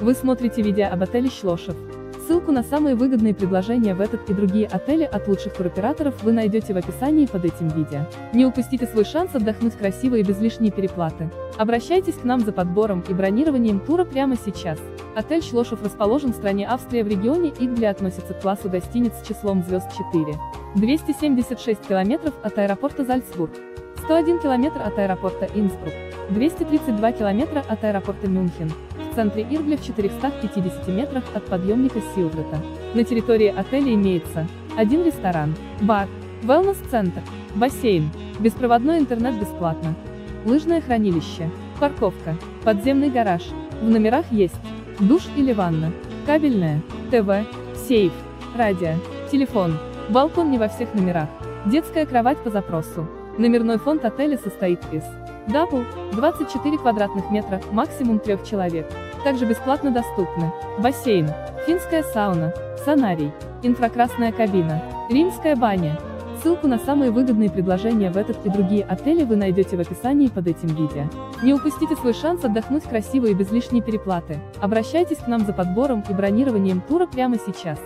Вы смотрите видео об отеле Шлошев. Ссылку на самые выгодные предложения в этот и другие отели от лучших туроператоров вы найдете в описании под этим видео. Не упустите свой шанс отдохнуть красиво и без лишней переплаты. Обращайтесь к нам за подбором и бронированием тура прямо сейчас. Отель Шлошев расположен в стране Австрия в регионе Игли относится к классу гостиниц с числом звезд 4. 276 километров от аэропорта Зальцбург. 101 километр от аэропорта Инсбрук. 232 километра от аэропорта Мюнхен в центре Иргля в 450 метрах от подъемника Силврета. На территории отеля имеется один ресторан, бар, wellness-центр, бассейн, беспроводной интернет бесплатно, лыжное хранилище, парковка, подземный гараж. В номерах есть душ или ванна, кабельная, ТВ, сейф, радио, телефон, балкон не во всех номерах, детская кровать по запросу. Номерной фонд отеля состоит из Double, 24 квадратных метра, максимум трех человек. Также бесплатно доступны бассейн, финская сауна, сонарий, инфракрасная кабина, римская баня. Ссылку на самые выгодные предложения в этот и другие отели вы найдете в описании под этим видео. Не упустите свой шанс отдохнуть красиво и без лишней переплаты. Обращайтесь к нам за подбором и бронированием тура прямо сейчас.